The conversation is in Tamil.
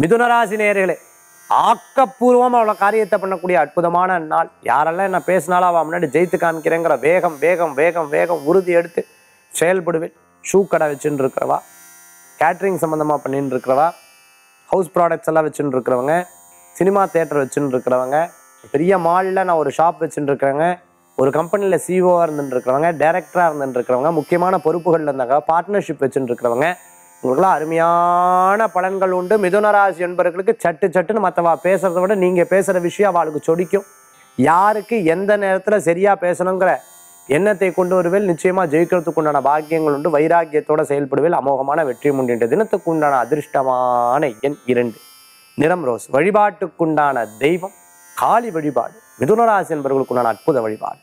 மிதுனராசி நேயர்களே ஆக்கப்பூர்வமா அவ்வளோ காரியத்தை பண்ணக்கூடிய அற்புதமான நாள். யாரெல்லாம் என்ன பேசினாலும் அவன் முன்னாடி ஜெயித்து காமிக்கிறேங்கிற வேகம் வேகம் வேகம் வேகம் உறுதி எடுத்து செயல்படுவேன். ஷூ கடை வச்சுட்டு இருக்கிறவா கேட்ரிங் சம்மந்தமாக பண்ணின்னு இருக்கிறவா ஹவுஸ் ப்ராடக்ட்ஸ் எல்லாம் வச்சுட்டு இருக்கிறவங்க சினிமா தேட்டர் வச்சுட்டு இருக்கிறவங்க பெரிய மாலில் நான் ஒரு ஷாப் வச்சுட்டு இருக்கிறவங்க ஒரு கம்பெனியில் சிஓவாக இருந்துட்டு இருக்கிறவங்க டைரக்டராக இருந்துட்டு இருக்கிறவங்க முக்கியமான பொறுப்புகளில் இருந்தாங்க பார்ட்னர்ஷிப் வச்சுட்டு இருக்கிறவங்க உங்களுக்குலாம் அருமையான பலன்கள் உண்டு. மிதுனராசி என்பவர்களுக்கு சட்டு சட்டுன்னு மற்றவா பேசுறத விட நீங்கள் பேசுகிற விஷயம் அவளுக்கு சொடிக்கும். யாருக்கு எந்த நேரத்தில் சரியாக பேசணுங்கிற எண்ணத்தை கொண்டு வருவேல். நிச்சயமா ஜெயிக்கிறதுக்கு உண்டான பாக்கியங்கள் உண்டு. வைராக்கியத்தோட செயல்படுவேல். அமோகமான வெற்றி உண்டு தினத்துக்கு உண்டான அதிர்ஷ்டமான எண் இரண்டு. நிறம் ரோஸ். வழிபாட்டுக்குண்டான தெய்வம். காளி வழிபாடு. மிதுனராசி என்பவர்களுக்குண்டான அற்புத வழிபாடு.